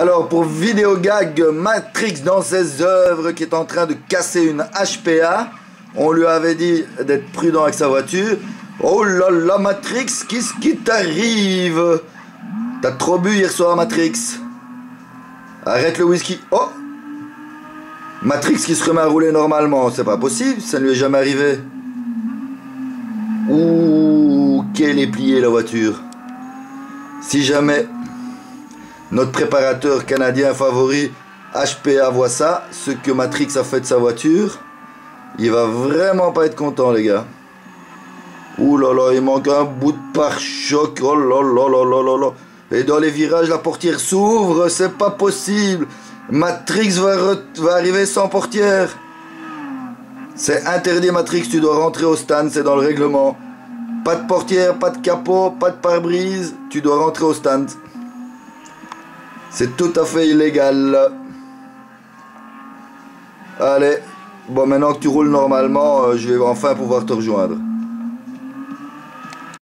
Alors pour Vidéogag Matrix dans ses œuvres qui est en train de casser une HPA, on lui avait dit d'être prudent avec sa voiture. Oh là là Matrix, qu'est-ce qui t'arrive? T'as trop bu hier soir Matrix Arrête le whisky. Oh Matrix qui se remet à rouler normalement, c'est pas possible, ça ne lui est jamais arrivé. Ouh, quelle est pliée la voiture. Si jamais notre préparateur canadien favori, HPA, voit ça, ce que Matrix a fait de sa voiture, il va vraiment pas être content, les gars. Ouh là là, il manque un bout de pare-choc. Oh là là là là là là. Et dans les virages, la portière s'ouvre, c'est pas possible. Matrix va, va arriver sans portière. C'est interdit, Matrix, tu dois rentrer au stand, c'est dans le règlement. Pas de portière, pas de capot, pas de pare-brise, tu dois rentrer au stand. C'est tout à fait illégal. Allez, bon maintenant que tu roules normalement, euh, je vais enfin pouvoir te rejoindre.